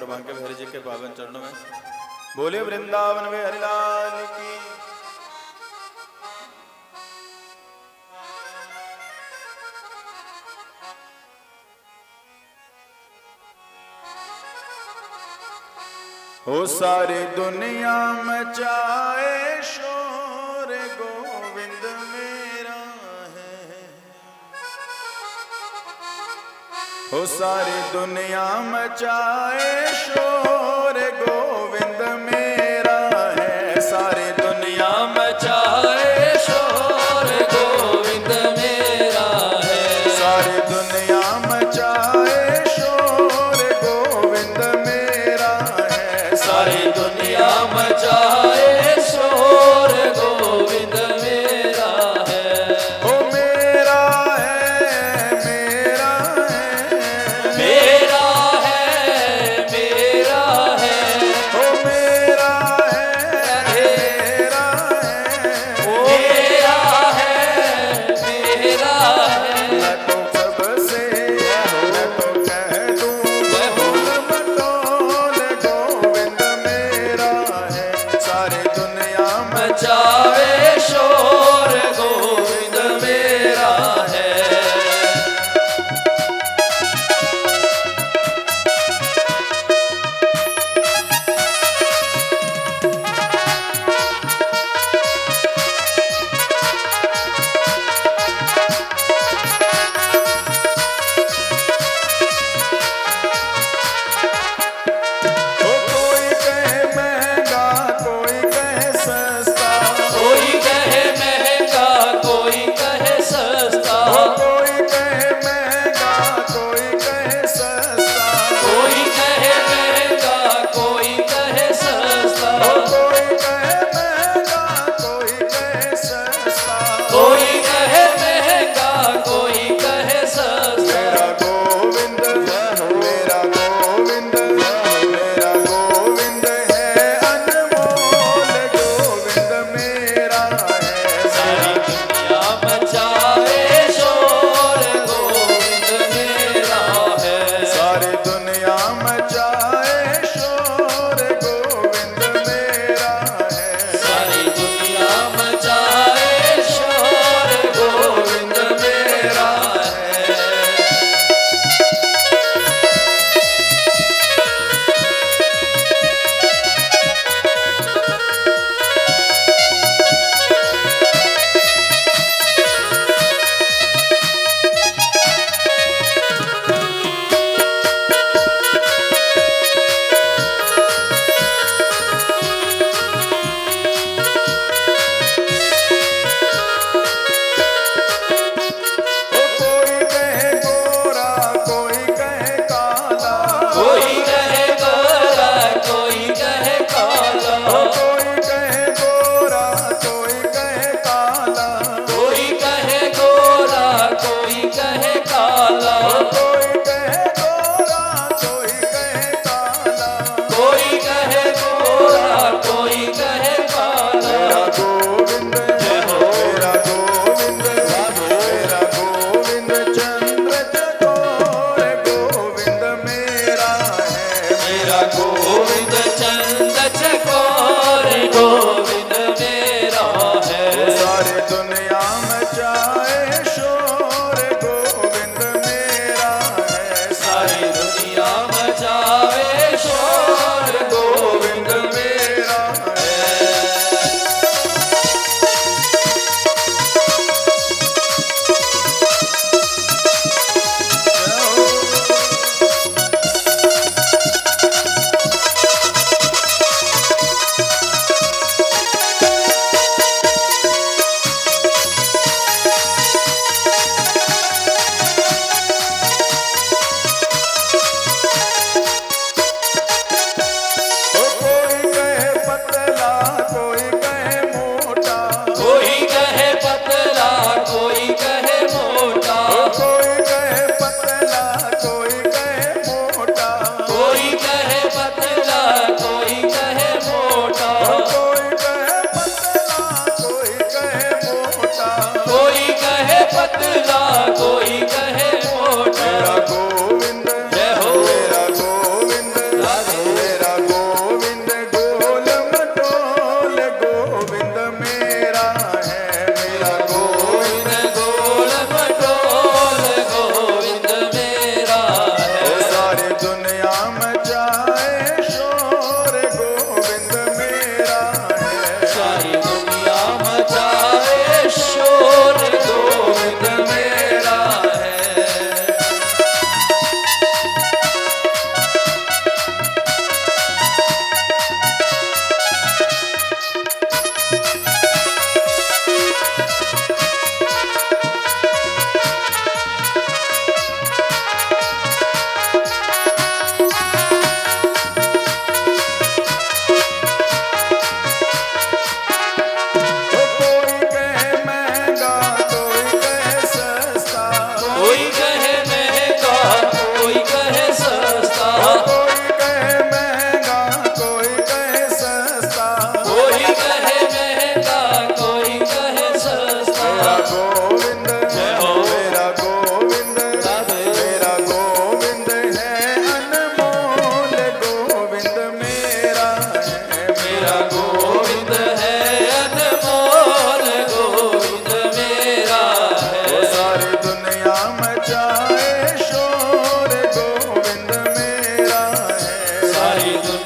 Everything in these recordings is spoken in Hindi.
भगवान के हरि जी के पावन चरणों में। बोले, वृंदावन में हरिलाल की। हो सारी दुनिया में चाहे शो। हो सारी दुनिया मचाए शोर गोविंद मेरा है। सारी दुनिया मचाए शोर गोविंद मेरा है। सारी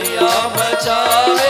मचावे